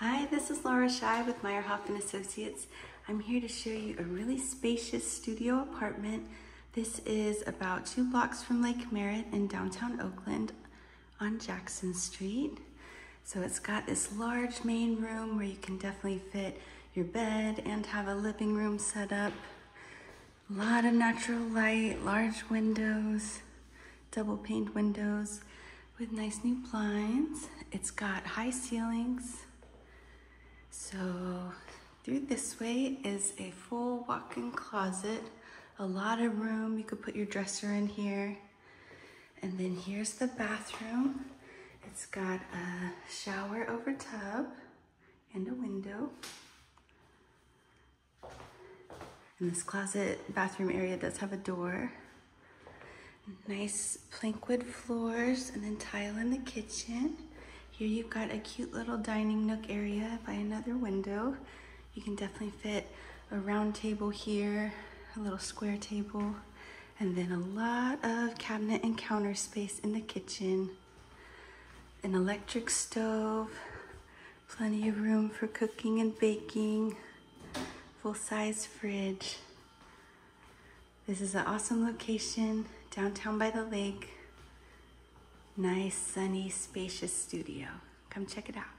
Hi, this is Laura Shy with Myerhoff and Associates. I'm here to show you a really spacious studio apartment. This is about two blocks from Lake Merritt in downtown Oakland on Jackson Street. So it's got this large main room where you can definitely fit your bed and have a living room set up. A lot of natural light, large windows, double paned windows with nice new blinds. It's got high ceilings. Through this way is a full walk-in closet, a lot of room. You could put your dresser in here. And then here's the bathroom. It's got a shower over tub and a window. And this closet bathroom area does have a door. Nice plank wood floors and then tile in the kitchen. Here you've got a cute little dining nook area by another window. You can definitely fit a round table here, a little square table, and then a lot of cabinet and counter space in the kitchen. An electric stove, plenty of room for cooking and baking, full-size fridge. This is an awesome location downtown by the lake. Nice, sunny, spacious studio. Come check it out.